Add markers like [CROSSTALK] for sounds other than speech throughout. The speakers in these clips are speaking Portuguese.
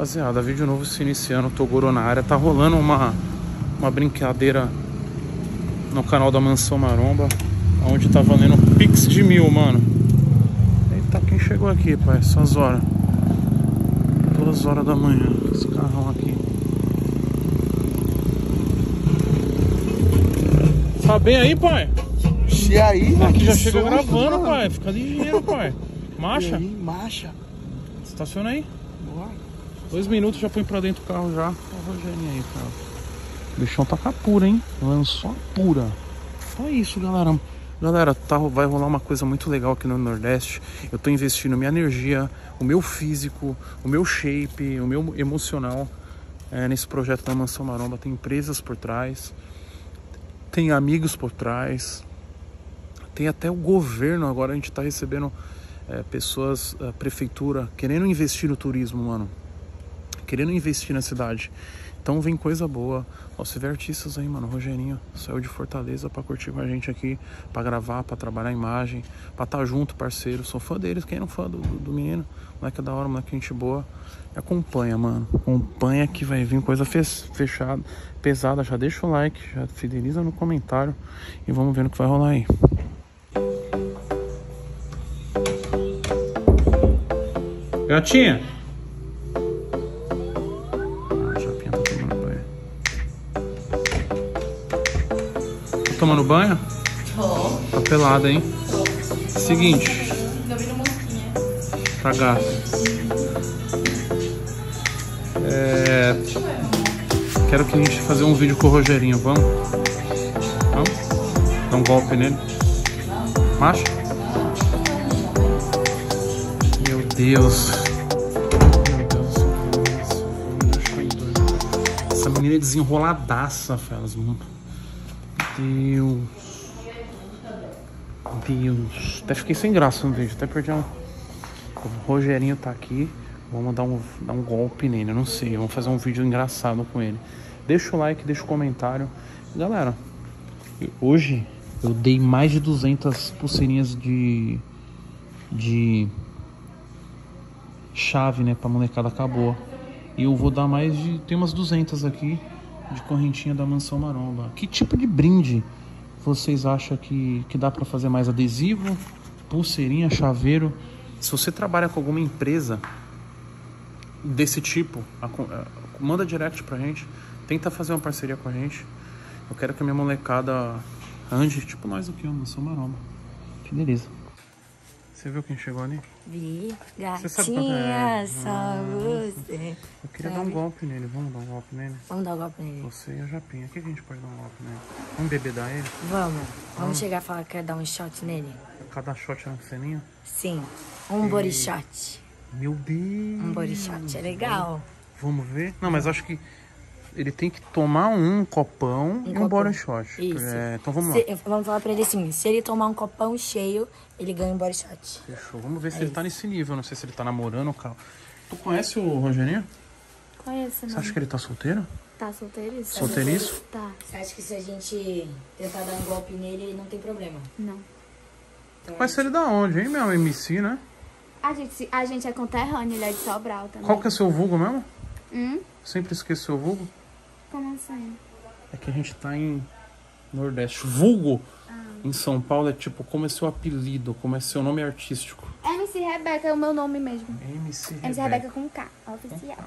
Rapaziada, vídeo novo se iniciando, Toguro na área. Tá rolando uma, uma brincadeira no canal da Mansão Maromba, onde tá valendo Pix de mil, mano. Eita, quem chegou aqui, pai? Essas horas. Duas horas da manhã. Esse carrão aqui. Tá bem aí, pai? E aí, Aqui já chega gravando, mano. pai. Fica ligeiro, pai. E Marcha. aí, marcha. Estaciona aí. Dois minutos já põe pra dentro do carro já. Olha o Rogerinho aí, cara. O bichão tá com a pura, hein? Lançou a pura. Então é isso, galera. Galera, tá, vai rolar uma coisa muito legal aqui no Nordeste. Eu tô investindo minha energia, o meu físico, o meu shape, o meu emocional é, nesse projeto da Mansão Maromba. Tem empresas por trás, tem amigos por trás, tem até o governo. Agora a gente tá recebendo é, pessoas, a prefeitura, querendo investir no turismo, mano querendo investir na cidade. Então vem coisa boa. Ó, você vê artistas aí, mano. Rogerinho saiu de Fortaleza pra curtir com a gente aqui, pra gravar, pra trabalhar a imagem, pra estar junto, parceiro. Sou fã deles, quem não fã do, do, menino? Moleque é da hora, moleque gente boa. E acompanha, mano. Acompanha que vai vir coisa fe- fechada, pesada. Já deixa o like, já fideliza no comentário e vamos ver o que vai rolar aí. Gatinha! Tomando banho? Tá pelada, hein? Seguinte. Pra gato. É... Quero que a gente fazer um vídeo com o Rogerinho, vamos? Vamos? Dar um golpe nele. Macho? Meu Deus. Meu Deus. Essa menina é desenroladaça, Felas. Deus. Deus. Até fiquei sem graça no vídeo. Até perdi um. O Rogerinho tá aqui. Vamos dar um, dar um golpe nele. Eu não sei. Vamos fazer um vídeo engraçado com ele. Deixa o like, deixa o comentário. Galera, hoje eu dei mais de 200 pulseirinhas de. de chave, né, pra molecada acabou. E eu vou dar mais de. Tem umas 200 aqui de correntinha da Mansão Maromba. Que tipo de brinde vocês acham que, que dá pra fazer mais adesivo, pulseirinha, chaveiro? Se você trabalha com alguma empresa desse tipo, a- a- manda direct pra gente. Tenta fazer uma parceria com a gente. Eu quero que a minha molecada ande, tipo nós aqui, ó, Mansão Maromba. Que beleza. Você viu quem chegou ali? Vi, Você sabe qual é? gatinha, só você. Eu queria dar um golpe nele. Vamos dar um golpe nele? Vamos dar um golpe nele. Você e a Japinha. O que a gente pode dar um golpe nele? Vamos bebedar ele? Vamos. Vamos chegar e falar que quer dar um shot nele? Cada shot é um ceninho? Sim. Um body shot. Meu Deus! Um body shot é legal. Vamos ver? Não, mas acho que ele tem que tomar um copão e um body shot. Isso. É, então vamos lá. Se- vamos falar pra ele assim: se ele tomar um copão cheio, ele ganha um body shot. Fechou. Vamos ver se ele tá nesse nível. Não sei se ele tá namorando ou cara. Tu conhece o Rogerinho? Conheço, Você não. acha que ele tá solteiro? Tá solteiriço? Solteiriço? Tá. Você acha que se a gente tentar dar um golpe nele, não tem problema? Não. Conhece ele da onde, hein, meu MC, né? A gente, a gente é conterrâneo, ele é de Sobral também. Qual que é seu vulgo mesmo? Hum? Sempre esqueço seu vulgo. Como assim? É que a gente tá em Nordeste. Vulgo Ah. em São Paulo é tipo, como é seu apelido, como é seu nome artístico. MC Rebeca é o meu nome mesmo. MC MC Rebeca. Rebeca com K, oficial.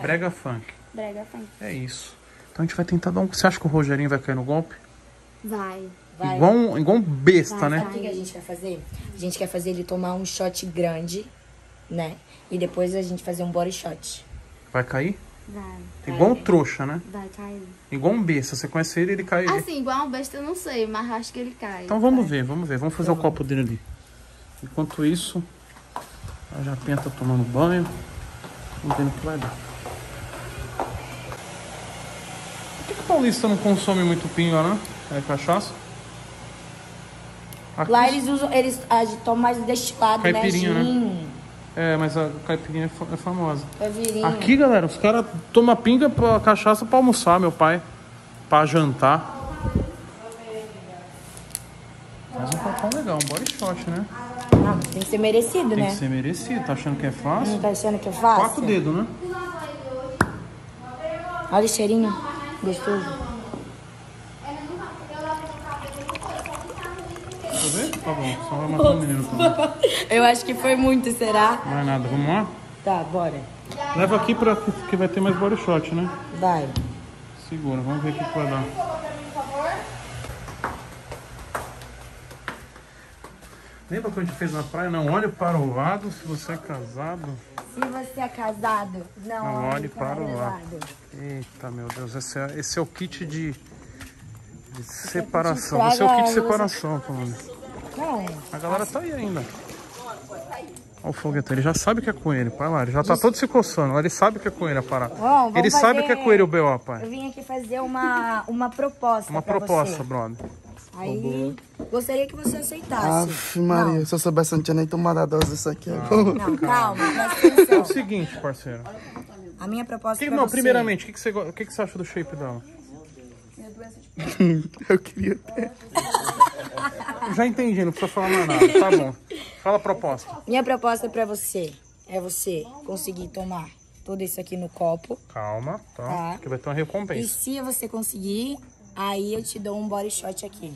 Brega Funk. Brega funk. É isso. Então a gente vai tentar dar um. Você acha que o Rogerinho vai cair no golpe? Vai. Vai. Igual um, igual um besta, Vai, né? Sabe o que que a gente vai fazer? A gente quer fazer ele tomar um shot grande, né? E depois a gente fazer um body shot. Vai cair? Vai. Igual um trouxa, né? Vai cair. Igual um besta. Você conhece ele, ele cai. Assim, igual um besta eu não sei, mas acho que ele cai. Então vamos ver, vamos ver. Vamos fazer o copo dele ali. Enquanto isso, a Japinha tá tomando banho. Vamos ver no que vai dar. Por que, que o paulista não consome muito pinga, né? É cachaça? Aqui- Lá eles usam, eles ah, tomam mais destilado, Caipirinha, né? né? É, mas a caipirinha é fa- é famosa. caipirinha. Aqui, galera, os caras tomam pinga, pra, cachaça pra almoçar, meu pai. Pra jantar. Mais um copão legal, um body shot, né? Ah, mas tem que ser merecido, Tem né? que ser merecido. Tá achando que é fácil? Não tá achando que é fácil? Quatro dedos, né? Olha o cheirinho. Gostoso. Ver? Tá bom. Só vai matar o menino. [LAUGHS] Eu acho que foi muito, será? Não é nada. Vamos lá? Tá, bora. Leva aqui pra, que vai ter mais body shot, né? Vai. Segura, vamos ver o que, que vai dar. Lembra que a gente fez na praia? Não olhe para o lado se você é casado. Se você é casado, não, Não olhe olhe para o lado. lado. Eita, meu Deus, esse é, esse é o kit de, de separação. Esse é o kit de separação, mano. Não, A galera tá aí ainda. Olha o foguetão, ele já sabe que é coelho, pai lá. Ele já tá todo se coçando. Ele sabe que é coelho a parada. Bom, ele sabe fazer- que é coelho o BO, eu pai. vim aqui fazer uma, uma proposta Uma pra proposta, você. brother. Aí, gostaria que você aceitasse. Aff, Maria, se eu soubesse, eu não tinha nem tomado a dose disso aqui. Não, não, calma, presta É o seguinte, parceiro. A minha proposta Que- pra não, você... primeiramente, o que, que, você, que, que você acha do shape dela? Eu queria ter. Já entendi, não precisa falar mais nada. Tá bom. Fala a proposta. Minha proposta pra você é você conseguir tomar tudo isso aqui no copo. Calma, tá? Tá. Que vai ter uma E recompensa. se você conseguir, aí eu te dou um body shot aqui.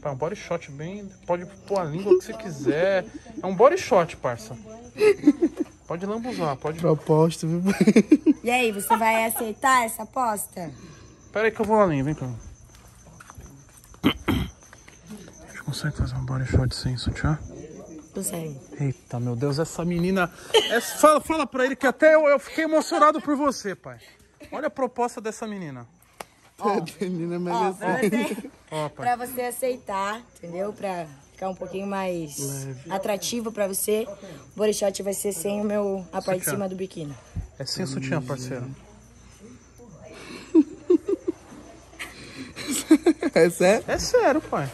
Tá, um body shot bem. Pode pôr a língua que você quiser. É um body shot, parça. Pode lambuzar, pode. Proposta, viu? E aí, você vai aceitar essa aposta? Pera aí que eu vou além, vem cá. A gente consegue fazer um body shot sem sutiã? Consegue. Eita, meu Deus, essa menina. Essa- fala, fala pra ele que até eu, eu fiquei emocionado por você, pai. Olha a proposta dessa menina. [LAUGHS] Menina Ó, pra você, [LAUGHS] Ó, pra você aceitar, entendeu? Pra ficar um pouquinho mais atrativo pra você, o body shot vai ser sem o meu, a parte de cima do biquíni. É sem sutiã, parceiro. [LAUGHS] É sério? É sério, pai.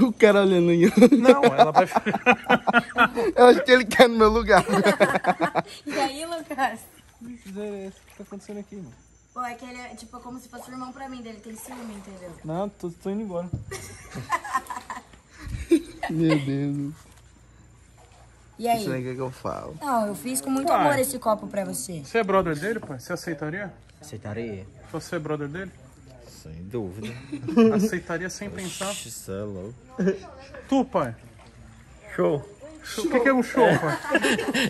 O cara olhando aí. Não, ela vai. [LAUGHS] Eu acho que ele quer no meu lugar. [LAUGHS] E aí, Lucas? O que tá acontecendo aqui, mano? Pô, é que ele é tipo como se fosse o irmão pra mim dele, tem ciúme, entendeu? Não, tô, tô indo embora. meu Deus. E aí? Isso aí que, é que eu falo. Não, eu fiz com muito Pai. amor esse copo pra você. Você é brother dele, pai? Você aceitaria? Aceitaria? Você é brother dele? Sem dúvida. [LAUGHS] Aceitaria sem pensar? Isso é louco. [LAUGHS] Tu, pai? Show. O que, que é um show, pai?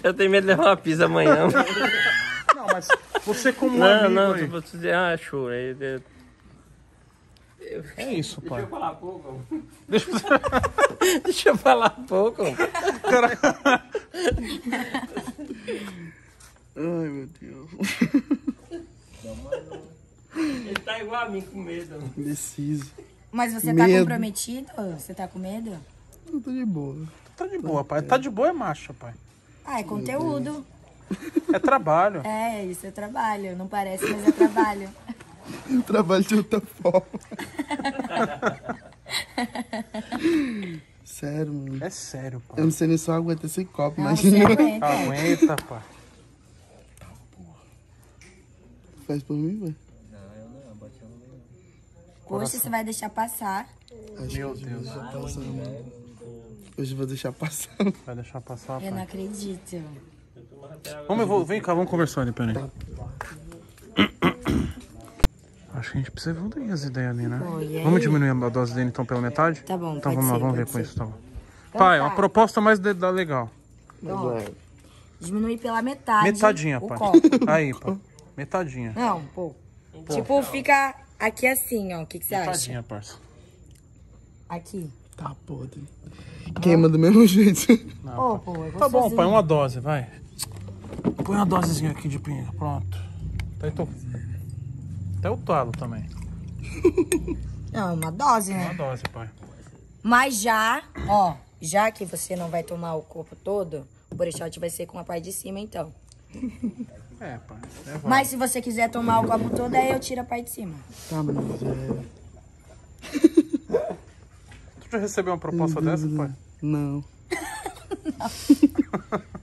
Eu tenho medo de levar uma pizza amanhã. [LAUGHS] Não, mas você como um não, amigo não, aí. tipo, você dizer, ah, show. Aí, eu- É isso, pai. falar pouco. Deixa eu falar pouco. Ai, meu Deus. Ele tá igual a mim com medo. Indeciso. Mas você tá Medo. comprometido? Você tá com medo? Eu tô de boa. Tá de boa, pai. Tá de boa é macho, pai. Ah, é conteúdo. É trabalho. [LAUGHS] É, isso é trabalho. Não parece, mas é trabalho. Eu [LAUGHS] trabalho de outra forma. Sério, mano. É sério, pai. Eu não sei nem se eu aguento esse copo, Não, você imagina. aguenta. Aguenta, pai. Faz por mim, velho. Poxa, você vai deixar passar. Meu Deus. Hoje eu vou deixar passar. Vai deixar passar, Eu não pai. acredito. Vamos, eu vou- vem cá, vamos conversar ali, peraí. Acho que a gente precisa evoluir as ideias ali, né? Pô? Vamos diminuir a dose dele então pela metade? Tá bom, Então vamos lá, ser, vamos ver pode com ser. isso, tá bom. Então pai, tá. uma proposta mais de, da legal. Ó, diminui pela metade. Metadinha, pai. copo. Aí, pai. Metadinha. Não, pô. Tipo, fica aqui assim, ó. O que, que você acha? Parça. Aqui. Tá podre. Queima do mesmo [LAUGHS] jeito. Ô, pô, é Tá bom, pai, uma dose, vai. Põe uma dosezinha aqui de pinga, pronto. Até, tô... Até o talo também. [LAUGHS] Não, uma dose, Uma né? dose, pai. Mas já, ó, já que você não vai tomar o corpo todo, o shot vai ser com a parte de cima, então. [LAUGHS] É, pai. É. Mas se você quiser tomar o copo todo, aí eu tiro a parte de cima. Tá, mas é. [LAUGHS] Tu já recebeu uma proposta dessa, pai? Não. [LAUGHS]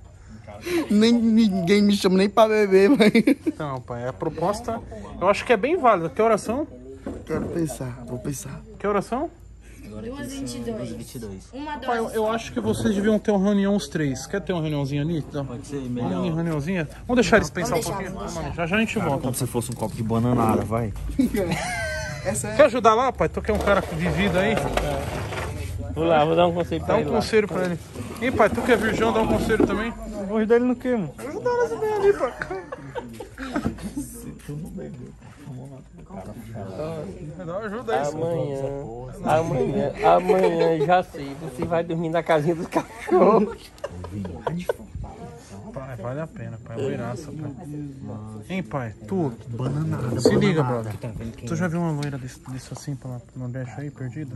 nem ninguém me chama nem pra beber, mas Não, pai. A proposta, eu acho que é bem válida. Que oração? quero pensar, vou pensar. Que oração? Agora Duas aqui vinte e são dois. 22. Uma Pai, eu, dose. eu acho que vocês deviam ter uma reunião os três. Quer ter uma reuniãozinha ali? Não. Pode ser Uma melhor. mini reuniãozinha? Vamos deixar eles pensar Vamos um deixar, pouquinho? vamos Mano, já já a gente volta. Como se fosse um copo de bananada, vai. [LAUGHS] Essa é. Quer ajudar lá, pai? Tu que é um cara vivido aí? Vou lá, vou dar um conselho pra Dá um ele lá. conselho pra ele. E pai, tu que é virgão, dá um conselho também? Vou ajudar ele no quê, mano? Ajuda elas bem ali, pai. Dá uma ajuda aí. Amanhã, amanhã, amanhã, já sei. Você vai dormir na casinha dos cachorros. Pai, vale a pena, pai. É loiraça, pai. Hein, pai? Tu. Se liga, brother. Tu já viu uma loira desse, desse assim pra, pro Nordeste aí, perdida?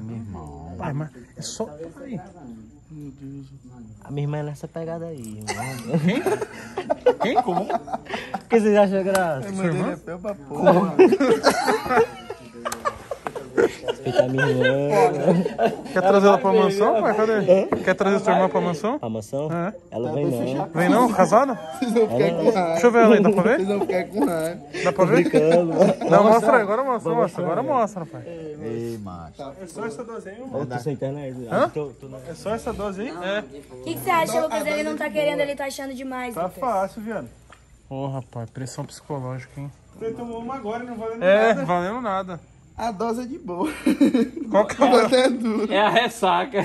Pai, mas é só. Aí. A minha irmã é nessa pegada aí, mano. Quem? Como? O que vocês acham graça? Sua irmã? É pra porra. Respeitar a minha irmã. Quer trazer ela pra mansão, pai? Cadê? Quer trazer sua irmã pra mansão? A mansão? É. Ela vem não. Vem não? Casada? Vocês vão ficar com raiva. Deixa eu ver ela aí, dá pra ver? Vocês vão ficar com raiva. Dá pra ver? Não, mostra aí, agora mostra, mostra. Agora mostra, pai. Ei, macho. É só essa dose aí, Eu tô sem internet. Hã? É só essa dose aí? É. O que, você acha, Lucas? Ele não tá querendo, ele tá achando demais. Lucas. fácil, viado. Ô, rapaz, pressão psicológica, hein? Você tomou uma agora e não valendo É, nada. valendo nada. A dose é de boa. [LAUGHS] Qual que é A é dura. É a ressaca.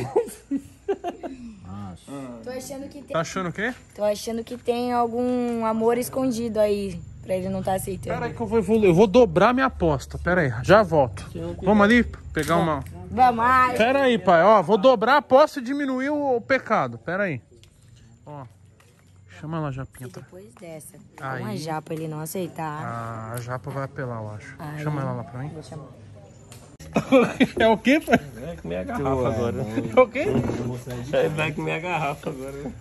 Tô achando que tem. Tá achando o quê? Tô achando que tem algum amor escondido aí. Pra ele não tá aceitando. Pera aí que eu vou evoluir. Eu vou dobrar minha aposta. Pera aí, já volto. Vamos ali pegar uma... Vamos, ai. Pera aí, pai. Ó, vou dobrar a aposta e diminuir o, o pecado. Pera aí. Ó. Chama ela, Japinha. Tá? Depois dessa, Aí. uma japa ele não aceitar. Ah, a Japa vai apelar, eu acho. Aí. Chama ela lá pra mim. Vou chamar. É o quê, pai? Vai comer a garrafa agora. É o quê? Vai comer a garrafa agora.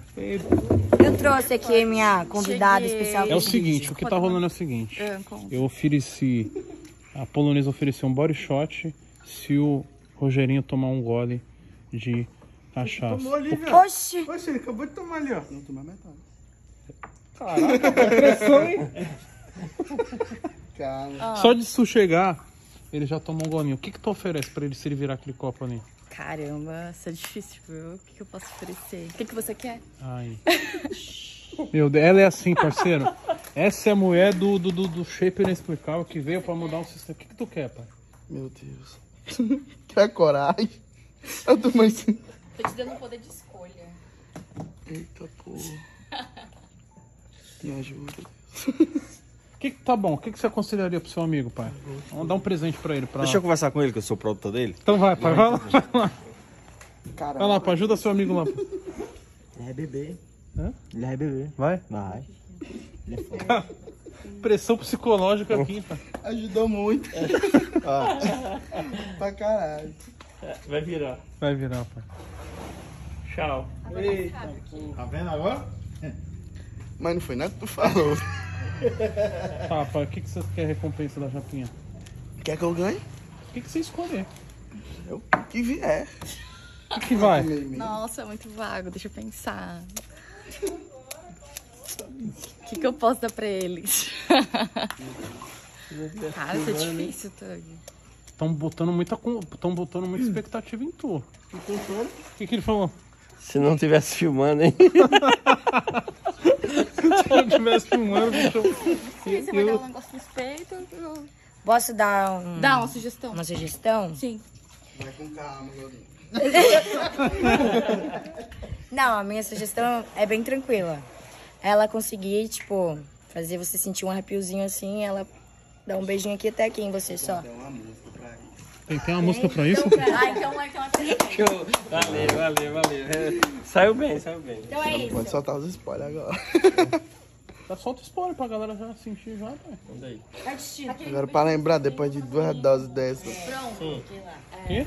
Eu trouxe aqui minha convidada especial. É o seguinte, o que tá rolando é o seguinte. Eu ofereci. A polonesa ofereceu um body shot se o Rogerinho tomar um gole de cachaça. Tomou ali, velho. Oxi! Oxe, ele acabou de tomar ali, ó. Não tomar metade. Pressão, hein? [LAUGHS] Calma. Só de sossegar, ele já tomou um golinho. O que que tu oferece pra ele se ele virar aquele copo ali? Caramba, isso é difícil, viu? O que, que eu posso oferecer? O que, que você quer? Ai. [LAUGHS] Meu Deus, ela é assim, parceiro. Essa é a mulher do, do, do, do shape inexplicável que veio pra mudar o sistema. O que que tu quer, pai? Meu Deus. [LAUGHS] Quer coragem? Eu tô mais. Tô te dando um poder de escolha. Eita porra. [LAUGHS] Me ajuda. Que que tá bom? O que, que você aconselharia pro seu amigo, pai? Vamos dar um presente pra ele. Pra... Deixa eu conversar com ele, que eu sou produtor dele. Então vai, pai, vai lá. Vai lá, Caralho. vai lá pai, ajuda seu amigo lá. Ele vai beber. Hã? Ele vai beber. Vai. Vai. [LAUGHS] Pressão psicológica aqui, pai. Ajudou muito. [LAUGHS] Ó. pra caralho. Vai virar. Vai virar, pai. Tchau. Tá vendo agora? Mas não foi nada que tu falou. [LAUGHS] Tá, pai, o que, que você quer recompensa da japinha? Quer que eu ganhe? O que, que você escolher? Eu que vier. O que, vai? Nossa, muito vago, deixa eu pensar. O que, que eu posso dar pra eles? [LAUGHS] Cara, tá difícil, Tug. Estão botando muita estão botando muita expectativa em tu. O que, que ele falou? Se não tivesse filmando, hein? [LAUGHS] Se eu tivesse filmando, bicho. Você vai dar um negócio nos peitos? eu- Posso dar um- Dá uma sugestão? uma sugestão? Sim. Vai com calma, Glorinha. [LAUGHS] Não, a minha sugestão é bem tranquila. Ela conseguir, tipo, fazer você sentir um arrepiozinho assim, ela dá um beijinho aqui até aqui em você só. Tem, tem uma música pra isso? Ah, então, então é Show. Valeu, valeu, valeu. É, Saiu bem, saiu bem. Então é isso. Pode soltar os spoilers agora. [LAUGHS] Tá solta spoiler pra galera já sentir já, pai. Tá assistindo. Agora pra lembrar, depois de duas doses dessas. Quê?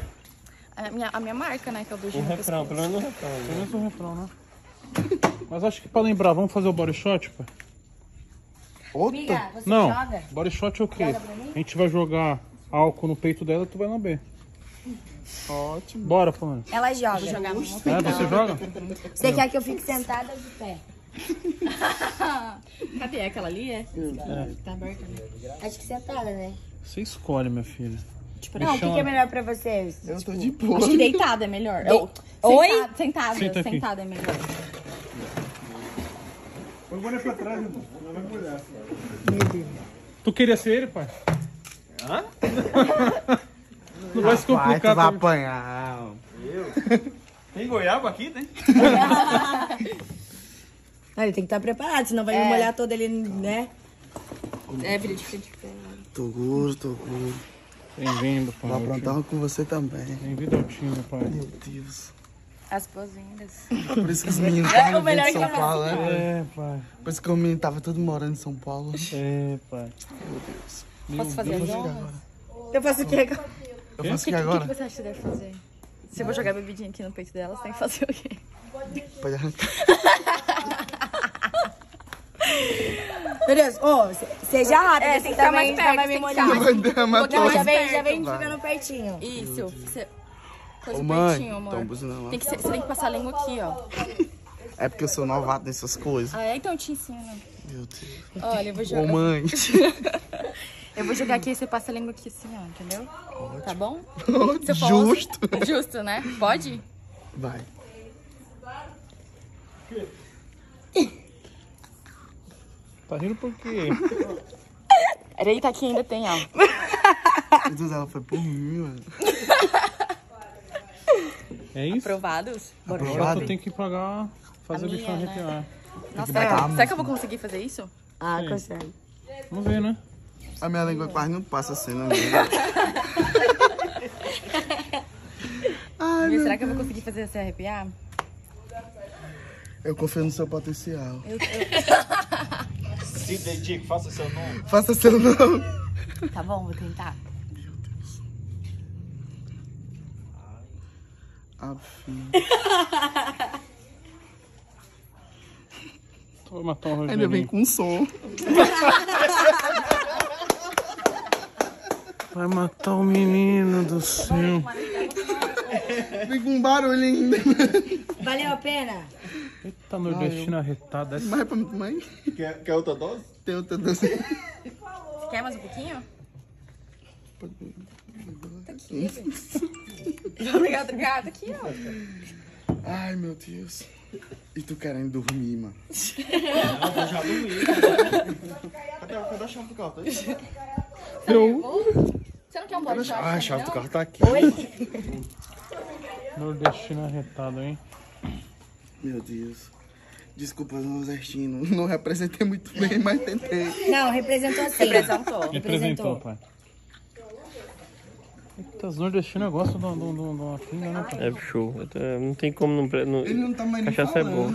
a minha, a minha marca, né? Que é o Um beijinho no refrão, pelo menos um refrão. Pelo menos um refrão, né? Mas acho que pra lembrar, vamos fazer o body shot, pai? Outra? Amiga, você Não, joga? body shot é o quê? Joga pra mim? A gente vai jogar álcool no peito dela tu vai lamber. Ótimo. Bora, Fulano. Ela joga. Jogar no É, você joga? Você quer que eu fique sentada de pé? [LAUGHS] Cadê aquela ali? É? Tá aberta, né? Acho que sentada, né? Você escolhe, minha filha. Tipo, Não, o que, que é melhor pra vocês? Eu tô de boa. Acho que deitada é melhor. Ou, Oi? Sentada, sentada, Senta sentada é melhor. Põe o boné pra trás, irmão. Não vai molhar. Tu queria ser ele, pai? Hã? [LAUGHS] Não vai se tu complicar. vai tá? apanhar. [LAUGHS] Tem goiaba aqui, [LAUGHS] tem? Não, ele tem que estar preparado, senão vai me molhar todo ele, né? É, vira de frente. Tô gordo, tô gordo. Bem-vindo, pai. Vou aprontar com você também. Bem-vindo ao time, pai. Meu Deus. As boas-vindas. Por isso que os meninos estavam melhor vindo de São eu Paulo, né? É, pai. Por isso que o menino tava todo morando em São Paulo. É, pai. Posso fazer as Deus. honras? Eu faço o quê agora? Eu faço O que, o que que, agora? que você acha que deve fazer? Se eu vou jogar bebidinha aqui no peito dela, você tem que fazer o quê? Pode arrancar. [LAUGHS] Meu Deus, ô, se- seja rápido, É, você tem que ficar mais perto, vai me tem que molhar. ficar. Vai derramar Vou Não, já vem, já vem vai. ficando pertinho. Isso. Você... Coisa Ô, mãe, pertinho, amor. tão buzinando lá. Tem que ser- você tem que passar a língua aqui, ó. É porque eu sou novato nessas coisas. Ah, é? Então eu te ensino. Meu Deus. Olha, eu vou Ô, jogar. mãe. [LAUGHS] Eu vou jogar aqui e você passa a língua aqui assim, ó, entendeu? Tá bom? Se eu for Justo. Justo, né? Pode? Vai. Tá rindo por quê? [LAUGHS] Eita, aqui ainda tem, ó. [LAUGHS] Meu Deus, ela foi por mim, mano. É isso? Provados? Agora Aprovado? tu tem que pagar, fazer A o bichão né? arrepiar. Nossa, será, que, será que eu vou conseguir fazer isso? Ah, Sim. consegue. Vamos ver, né? A minha língua quase não passa assim na minha. Ai, meu Será que eu vou conseguir fazer você arrepiar? Eu confio no seu potencial. Se dedique, faça seu nome. Faça seu nome. Tá bom, vou tentar. Afim. Tu vai matar o Ainda vem com som. [LAUGHS] Vai matar o menino do céu. Com barulho ainda. Valeu a pena? Eita, nordestina arretada. Essa Mais pra mãe. Quer, quer outra dose? Tem outra doce. Você quer mais um pouquinho? Tá aqui, Vou pegar outro gato aqui, ó. Ai, meu Deus. E tu querendo dormir, mano. Eu já dormi. [LAUGHS] Cadê, cadê a chave do carro? Tá aí? Você não quer um shot? Ah, a chave do carro tá aqui. nordestina arretada, hein? Meu Deus. Desculpa, nordestino. Não representei muito bem, mas tentei. Não, representou sim. Representou. Representou, pai. Eita, os nordestinos gostam de uma- de uma- de uma pinga, né, pai? É show. Não tem como não. não- Ele não tá mais nem Cachaça é boa.